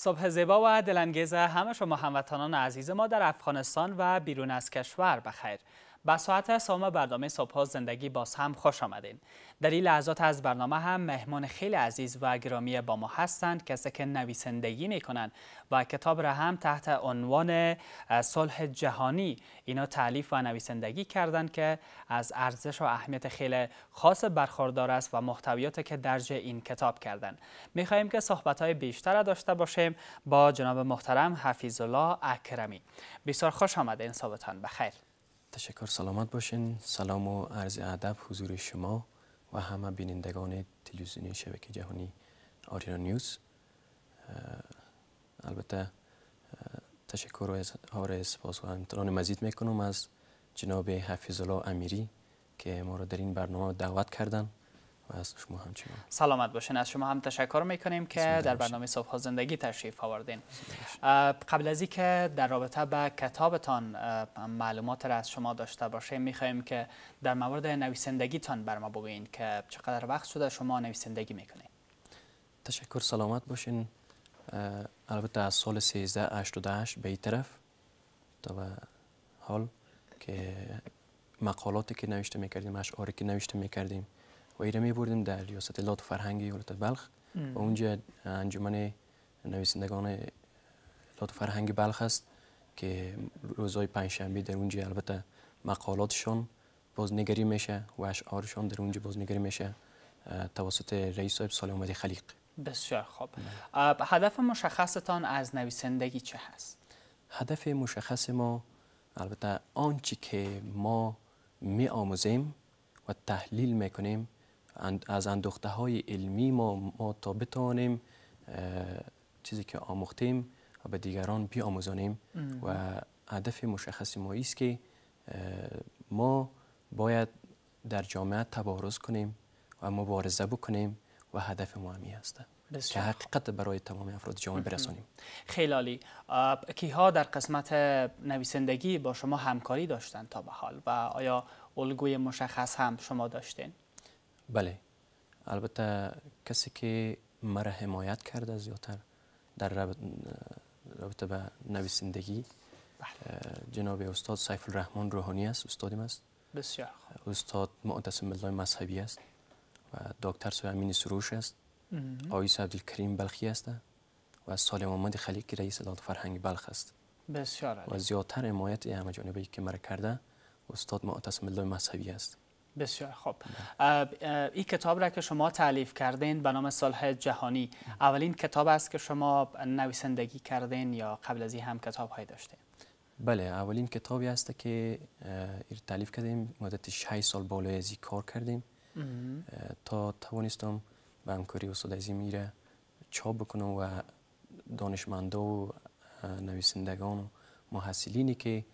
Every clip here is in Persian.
صبح زیبا و دلانگیز همه شما هموطنان عزیز ما در افغانستان و بیرون از کشور بخیر. به ساعت سوم برنامه صبح زندگی باز هم خوش آمدین. در این لحظات از برنامه هم مهمان خیلی عزیز و گرامی با ما هستند کسی که نویسندگی می‌کنند و کتاب را هم تحت عنوان صلح جهانی اینا تعلیف و نویسندگی کردند که از ارزش و اهمیت خیلی خاص برخوردار است و محتویات که درج این کتاب کردند می‌خواهیم که صحبت های بیشتر داشته باشیم با جناب محترم حفیظ الله اکرمی. بسیار خوش آمده صحبتان بخیر. تشکر سلامت باشین. سلام و عرض ادب حضور شما و همه بینندگان تلویزیونی شبکه جهانی آرینا نیوز. البته تشکر و اظهار سپاس و امتنان مزید می‌کنم از جناب حفیظ الله امیری که ما را در این برنامه دعوت کردن. و از شما همچنان. سلامت باشین. از شما هم تشکر می‌کنیم که در برنامه صبح زندگی تشریف آوردین. قبل از که در رابطه به کتابتان معلومات را از شما داشته باشیم می‌خواهیم که در مورد نویسندگیتان بر ما بگوین که چقدر وقت شده شما نویسندگی می‌کنید تشکر. سلامت باشین. البته از سال 1388 به این طرف. تا به حال که مقالاتی که نوشته می‌کردیم اشعاری که نوشته می‌کردیم و ایره می بردیم در ریاست لات و فرهنگی ولایت بلخ. و اونجا انجمن نویسندگان لات و فرهنگ بلخ است که روزهای پنجشنبه در اونجا البته مقالاتشان بازنگری میشه و اشعارشان در اونجا بازنگری میشه توسط رئیس صاحب سال خلیق. بسیار خوب. هدف مشخصتان از نویسندگی چه هست؟ هدف مشخص ما البته آنچه که ما می آموزیم و تحلیل می‌کنیم از اندوخته های علمی ما, ما تا بتوانیم چیزی که آموختیم و به دیگران بیاموزانیم و هدف مشخص ما است که ما باید در جامعه تبارز کنیم و مبارزه بکنیم و هدف ما همی است. که حقیقت برای تمام افراد جامعه برسانیم. خیلی عالی. کیها در قسمت نویسندگی با شما همکاری داشتن تا به حال و آیا الگوی مشخص هم شما داشتین؟ بله. البته کسی که مرا حمایت کرده زیادتر در رابطه به نویسندگی بله. جناب استاد سیف الرحمن روحانی است استادیم است. بسیار استاد معتصم بالله مذهبی است و دکتر سوی امین سروش است. آیس عبدالکریم بلخی است و سالم محمد خلیق رئیس اداره فرهنگ بلخ است. بسیار و زیادتر حمایت همه جانبه که مرا کرده استاد معتصم بالله مذهبی است. بسیار خوب. این کتاب را که شما تعلیف کردین به نام صلح جهانی. اولین کتاب است که شما نویسندگی کردین یا قبل از این هم کتاب های داشتین. بله اولین کتابی است که تعلیف کردیم. مدت 6 سال بالای ازی کار کردیم. تا توانستم به همکاری استاد عظیم میره چاپ بکنم و دانشمندا و نویسندگان و محصلینی که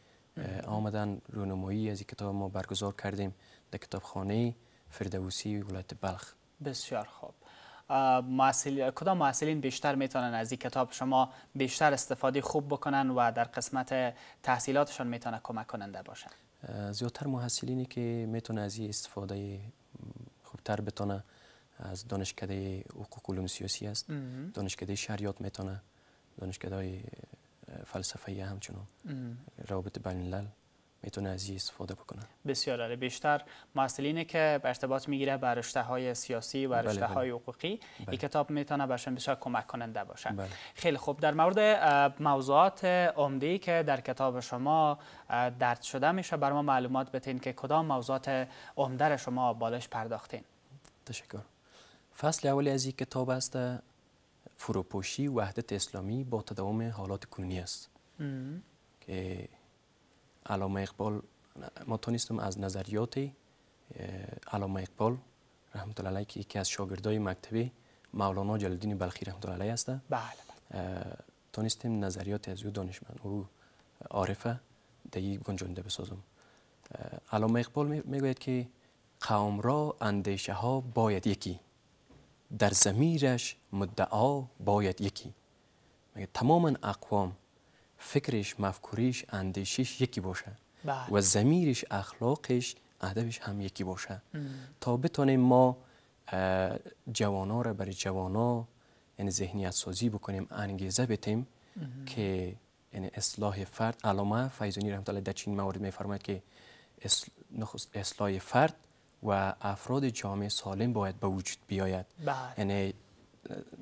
آمدن رونمایی از این کتاب ما برگزار کردیم. در کتابخانه فردوسی ولایت بلخ. بسیار خوب. محصل... کدام محصلین بیشتر می‌تونن از این کتاب شما بیشتر استفاده خوب بکنن و در قسمت تحصیلاتشان می‌تونه کمک کننده باشن زیادتر محصلینی که می‌تونه از این استفاده خوبتر بتونه از دانشکده حقوق علوم سیاسی است. دانشکده شریعت می‌تونه دانشکده فلسفه همچنان. روابط بین الملل می‌تونه از استفاده بکنه. بسیار عالی. بیشتر محصلینی که به ارتباط می‌گیره به رشته های سیاسی و بله، رشته های بله. حقوقی. بله. این کتاب می‌تونه برشون بسیار کمک کننده باشه. بله. خیلی خوب. در مورد موضوعات عمده که در کتاب شما درد شده میشه بر ما معلومات بتین که کدام موضوعات عمده شما بالش پرداختین. تشکر. فصل اولی از این کتاب است فروپوشی وحدت اسلامی با تداوم حالات کنونی است. که علامه اقبال ما تونستم از نظریات علامه اقبال رحمت الله علیه که یکی از شاگردای مکتبی مولانا جلالدین بلخی رحمت الله علیه است بله, بله. تونستیم نظریات از او دانشمند او عارفه دیگه گنجانده بسازم. علامه اقبال می‌گوید که قوم را اندیشه ها باید یکی در زمیرش مدعا باید یکی. میگه تماما اقوام فکرش مفکوریش اندیشش یکی باشه. بله. و زمیرش اخلاقش ادبش هم یکی باشه. تا بتونیم ما جوانا را برای جوانا یعنی ذهنیت سازی بکنیم انگیزه بتیم که یعنی اصلاح فرد علامه فیضانی رحمت الله در چین موارد میفرماید که نخست اصلاح فرد و افراد جامعه سالم باید به وجود بیاید. بله. یعنی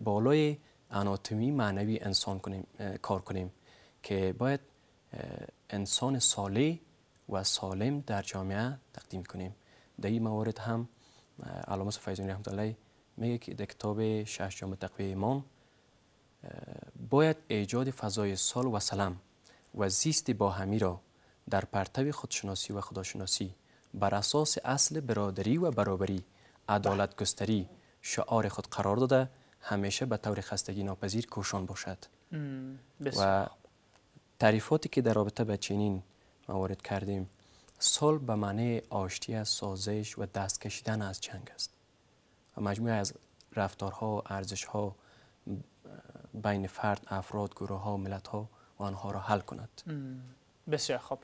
بالای اناتومی معنوی انسان کنیم کار کنیم. که باید انسان صالح و سالم در جامعه تقدیم کنیم. در این موارد هم علامه فیضانی رحمت الله میگه که در کتاب شش جامعه تقوی ایمان باید ایجاد فضای سال و سلام و زیست با همی را در پرتو خودشناسی و خداشناسی بر اساس اصل برادری و برابری عدالت گستری شعار خود قرار داده همیشه به طور خستگی ناپذیر کوشان باشد. و تعریفاتی که در رابطه به چنین موارد کردیم صلح به معنی آشتی از سازش و دست کشیدن از جنگ است. و مجموعه از رفتارها و ارزشها بین فرد افراد گروه ها ملت ها و آنها را حل کند. بسیار خوب.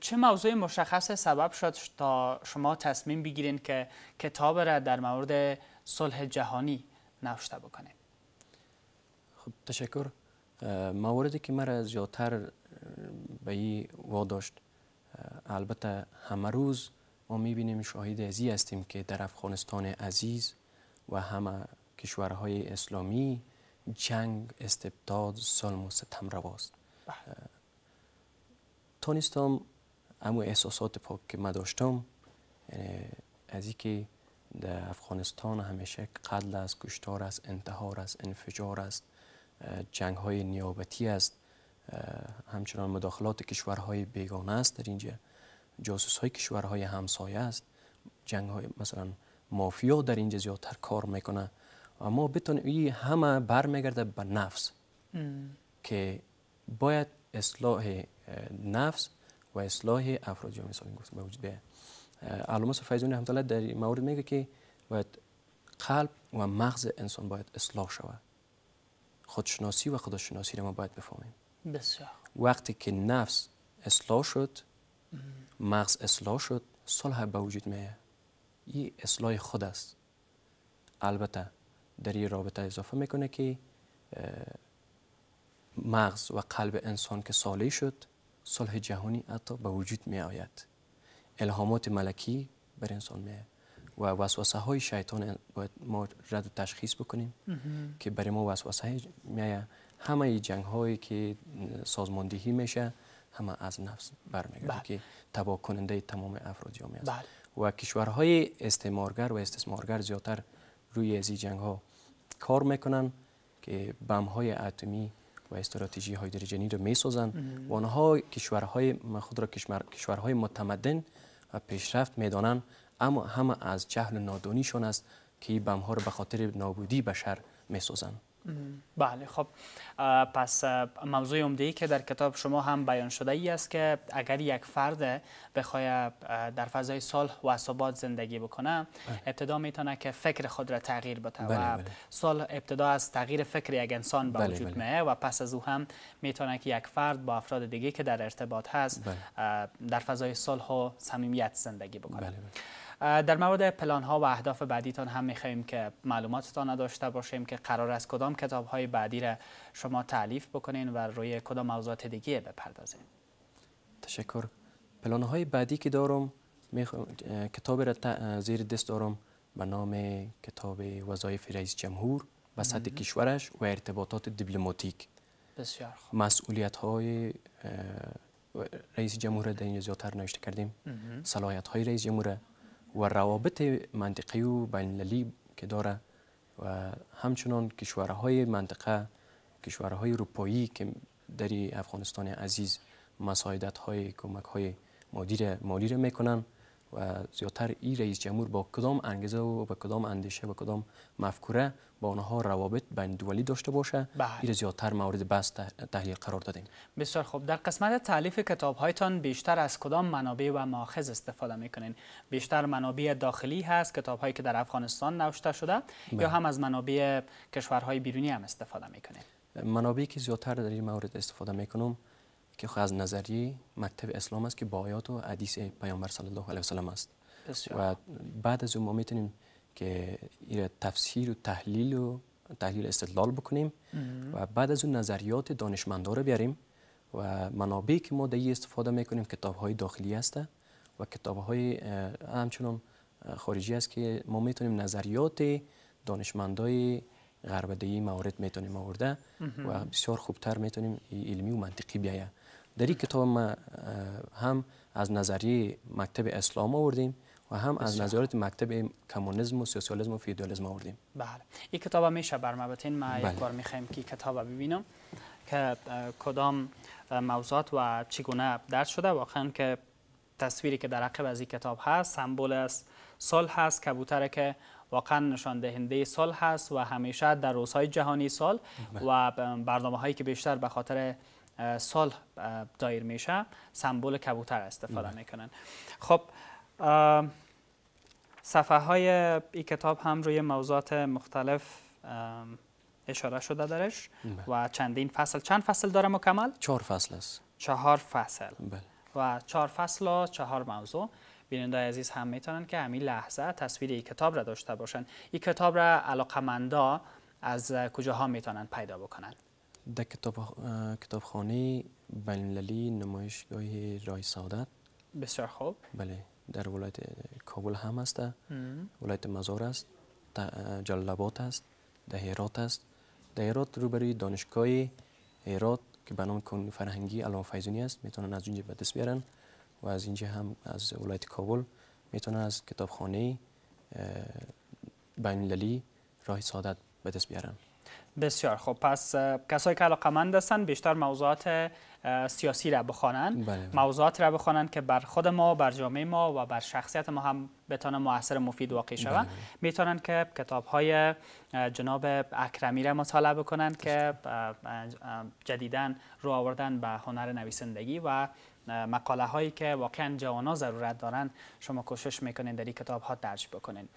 چه موضوع مشخص سبب شد تا شما تصمیم بگیرین که کتاب را در مورد صلح جهانی نوشته بکنید خب تشکر. مواردی که مرا زیادتر به این واداشت البته همه روز ما می‌بینیم شاهد ازی هستیم که در افغانستان عزیز و همه کشورهای اسلامی جنگ استبداد ظلم و ستم رواست بله. تانستم اما احساسات پاک که من داشتم از اینکه در افغانستان همیشه قتل است کشتار است انتحار است انفجار است جنگ های نیابتی است. همچنان مداخلات کشورهای بیگانه است در اینجا. جاسوس های کشورهای همسایه است. جنگ های مثلا مافیا در اینجا زیادتر کار می‌کنه. و ما بتونیم این همه برمیگرده به نفس. که باید اصلاح نفس و اصلاح افراد جامعه سالم گفت به وجود بیاید علامه فیضانی رحمت الله در مورد میگه که باید قلب و مغز انسان باید اصلاح شود. خودشناسی و خداشناسی را ما باید بفهمیم. بسیار. وقتی که نفس اصلاح شد مغز اصلاح شد صلح به وجود میه این اصلاح خود است. البته در این رابطه اضافه می‌کنه که مغز و قلب انسان که صالح شد صلح جهانی حتی به وجود می آید الهامات ملکی بر انسان می و وسوسه های شیطان باید ما رد و تشخیص بکنیم که برای ما وسوسه می همه جنگ هایی که سازماندهی میشه همه از نفس برمیگرده بله. که تباه کننده تمام افراد جامعه است بله. و کشورهای استعمارگر و استثمارگر زیادتر روی از جنگ ها کار می‌کنن که بم های اتمی و استراتژی های درجنی رو می سازن و آنها کشورهای خود را کشورهای متمدن و پیشرفت می‌دانند اما همه از جهل و نادانیشون است که این بم ها رو به خاطر نابودی بشر می سازند بله خب. پس موضوع عمده که در کتاب شما هم بیان شده ای است که اگر یک فرد بخواد در فضای صلح و ثبات زندگی بکنه بله. ابتدا می‌تونه که فکر خود را تغییر بده و بله، بله. صلح ابتدا از تغییر فکر یک انسان به وجود میه و پس از او هم می‌تونه که یک فرد با افراد دیگه که در ارتباط هست در فضای صلح و صمیمیت زندگی بکنه. در مورد پلان ها و اهداف بعدیتان هم می‌خواهیم که معلوماتتان داشته باشیم که قرار است کدام کتاب های بعدی را شما تعلیف بکنین و روی کدام موضوعات دیگه بپردازین. تشکر. پلان های بعدی که دارم کتاب را زیر دست دارم به نام کتاب وظایف رئیس جمهور و سطح کشورش و ارتباطات دیپلماتیک. بسیار خوب. مسئولیت های رئیس جمهور در اینجا زیادتر نوشته کردیم. صلاحیت های رئیس جمهور و روابط منطقی و بین که داره و همچنان کشورهای منطقه کشورهای اروپایی که در افغانستان عزیز مساعدت های کمک های مالی را می‌کنن. و زیادتر ای رئیس جمهور با کدام انگیزه و با کدام اندیشه و کدام مفکوره با آنها روابط بین دولی داشته باشه؟ بله. این زیادتر مورد بحث تحلیل قرار دادیم. بسیار خوب. در قسمت تعلیف کتاب هایتان بیشتر از کدام منابع و ماخذ استفاده می‌کنین؟ بیشتر منابع داخلی هست کتاب هایی که در افغانستان نوشته شده یا بله. هم از منابع کشورهای بیرونی هم استفاده می‌کنین؟ منابعی که زیادتر در این مورد استفاده می‌کنم که از نظریه مکتب اسلام است که با آیات و حدیث پیامبر صلی الله علیه و سلم است. و بعد از اون ما می‌تونیم که این تفسیر و تحلیل و تحلیل استدلال بکنیم و بعد از اون نظریات دانشمندا رو بیاریم و منابعی که ما در استفاده می‌کنیم کتاب های داخلی هسته و کتاب های همچنان خارجی است که ما می‌تونیم نظریات دانشمندای غربدهی موارد می‌تونیم آورده و بسیار خوبتر می‌تونیم علمی و منطقی بیایه. در این کتاب ما هم از نظریه مکتب اسلام آوردیم و هم از نظریات مکتب کمونیسم و سوسیالیسم و فیدرالیسم آوردیم بله این کتاب میشه برمبتین ما بله. یک بار می‌خوایم که کتاب ببینم که کدام موضوعات و چگونه درس شده واقعا که تصویری که در عقب از این کتاب هست سمبل است صلح هست کبوتر که واقعا نشان دهنده صلح هست و همیشه در روزهای جهانی صلح بله. و برنامه هایی که بیشتر به خاطر صلح دایر میشه. سمبل کبوتر استفاده بله. می‌کنن. خب صفحه های این کتاب هم روی موضوعات مختلف اشاره شده درش. بله. و چندین فصل. چند فصل داره مکمل؟ چهار فصل است. چهار فصل. بله. و چهار فصل و چهار موضوع. بیننده عزیز هم می‌تونن که همین لحظه تصویر این کتاب را داشته باشن. این کتاب را علاقمندا از کجاها می‌تونن پیدا بکنن؟ در کتاب کتابخانه بین‌المللی نمایشگاه رای سعادت. بسیار خوب. بله در ولایت کابل هم است ولایت مزار است. جلالاباد است. در هرات است. در هرات روبروی دانشگاه هرات که به نام کن فرهنگی علامه فیضونی است. می‌تونن از اونجا به دست بیارن و از اینجا هم از ولایت کابل می‌تونن از کتابخانه بین راه سعادت به دست بیارن. بسیار. خب پس کسایی که علاقمند هستن بیشتر موضوعات سیاسی را بخوانن بله، بله. موضوعات را بخوانن که بر خود ما بر جامعه ما و بر شخصیت ما هم بتانه موثر مفید واقع شود. بله. می‌تونن که کتاب های جناب اکرمی را مطالعه بکنن که جدیدن رو آوردن به هنر نویسندگی و مقاله هایی که واقعا جوانا ضرورت دارن شما کوشش می‌کنین در این کتاب ها درج بکنین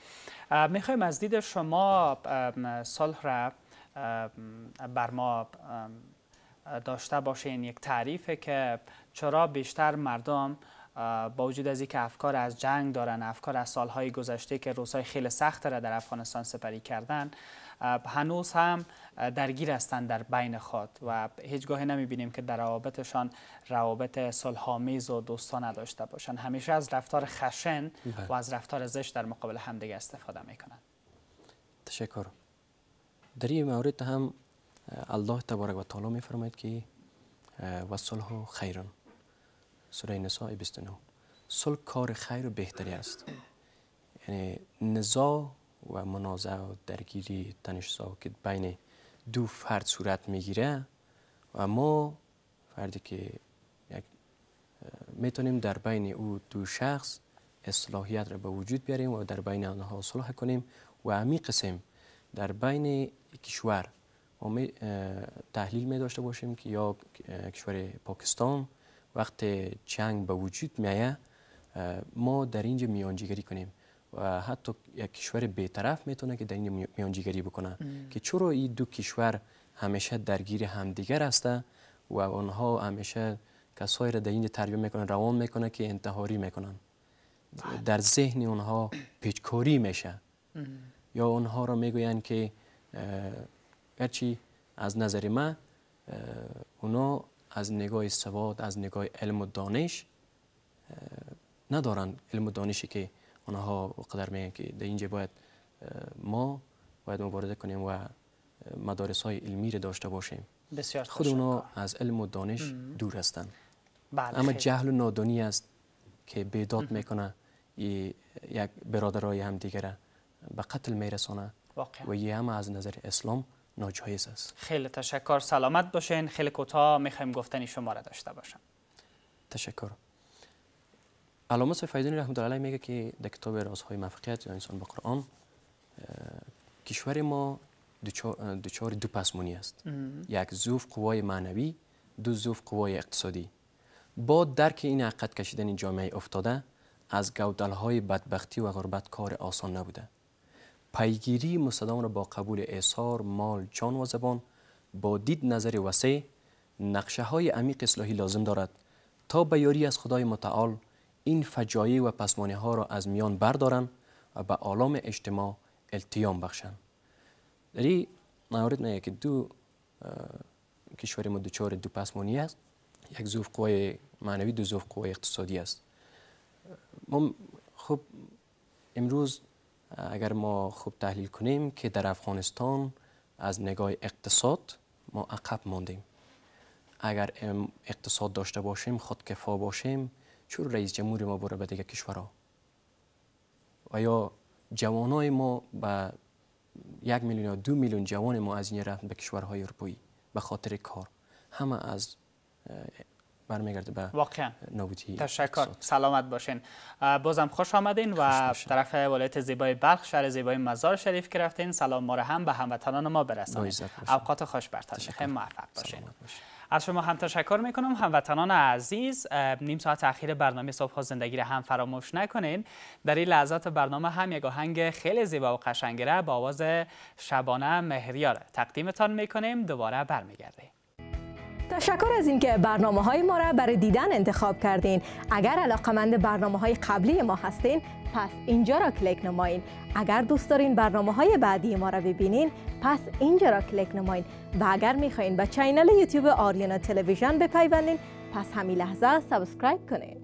می‌خوایم از دید شما صلح را بر ما داشته باشین یک تعریفه که چرا بیشتر مردم با وجود از اینکه افکار از جنگ دارن افکار از سالهای گذشته که روزهای خیلی سخت را در افغانستان سپری کردن هنوز هم درگیر هستند در بین خود و هیچگاه نمی‌بینیم که در روابطشان روابط صلحآمیز و دوستانه داشته باشند همیشه از رفتار خشن بله. و از رفتار زشت در مقابل همدیگه استفاده می‌کنند تشکر. در این مورد هم الله تبارک و تعالی میفرماید که و صلح خیرون سوره نساء 29 صلح کار خیر و بهتری است. یعنی نزاع و منازع و درگیری تنشزا که بین دو فرد صورت می‌گیره و ما فردی که یک می‌تونیم در بین او دو شخص اصلاحیت را به وجود بیاریم و در بین آنها صلح کنیم و همی قسم در بین کشور. ما تحلیل می داشته باشیم که یا کشور پاکستان وقت جنگ به وجود میایه ما در اینجا میانجیگری کنیم و حتی یک کشور بیطرف می‌تونه که در این میانجیگری بکنه. که چرا این دو کشور همیشه درگیر همدیگر هسته و آنها همیشه کسایی را در اینجا تربیه می‌کنن روان می‌کنه که انتحاری می‌کنن. بله. در ذهن آنها پیچکاری میشه. یا آنها را می‌گویند که گرچه از نظر من اونا از نگاه سواد از نگاه علم و دانش ندارن علم و دانشی که آنها قدر میگن که در اینجا باید ما باید مبارزه کنیم و مدارس های علمی رو داشته باشیم. بسیار خود اونا از علم و دانش دور هستن. بله اما جهل و نادانی است که بیداد می‌کنه یک برادرای هم دیگره به قتل میرسانه و یه هم از نظر اسلام ناجایز است. خیلی تشکر. سلامت باشین. خیلی کوتاه. می‌خوایم گفتنی شما را داشته باشم. تشکر. علامه فیضانی رحمت الله علیه میگه که در کتاب رازهای موفقیت یا انسان با قرآن کشور ما دچار دو پسمونی است. یک زوف قوای معنوی دو زوف قوای اقتصادی. با درک این عقد کشیدن جامعه افتاده از های بدبختی و غربت کار آسان نبوده. پیگیری مستدام را با قبول اعثار مال جان و زبان با دید نظر وسیع نقشه های عمیق اصلاحی لازم دارد تا به یاری از خدای متعال این فجایع و پسمانی ها را از میان بردارند و به آلام اجتماع التیام بخشند. در موارد نه که دو کشور ما دوچار دو پسمانی است. یک ظروف قوای معنوی دو ظروف قوای اقتصادی است. ما خب امروز اگر ما خوب تحلیل کنیم که در افغانستان از نگاه اقتصاد ما عقب ماندیم اگر اقتصاد داشته باشیم خودکفا باشیم چرا رئیس جمهور ما بره به دیگه کشورها؟ و یا جوانای ما به یک میلیون یا دو میلیون جوان ما از این رفت به کشورهای اروپایی؟ به خاطر کار. همه از برمیگرده به واقعا. نابودی تشکر. سلامت باشین. بازم خوش آمدین و طرف ولایت زیبای بلخ شهر زیبای مزار شریف که رفتین سلام ما هم به هموطنان ما برسانید اوقات خوش برتان خیلی موفق باشین. از شما هم تشکر می‌کنم. هموطنان عزیز نیم ساعت اخیر برنامه صبح زندگی را هم فراموش نکنین. در این لحظات برنامه هم یک آهنگ خیلی زیبا و قشنگه با آواز شبانه مهریار تقدیمتان می‌کنیم. دوباره برمیگردیم. تشکر از اینکه برنامه های ما را برای دیدن انتخاب کردین. اگر علاقمند برنامه های قبلی ما هستین پس اینجا را کلیک نمایین. اگر دوست دارین برنامه های بعدی ما را ببینین پس اینجا را کلیک نمایین. و اگر می‌خواین به channel یوتیوب آریانا تلویزیون بپیوندین پس همین لحظه سابسکرایب کنین.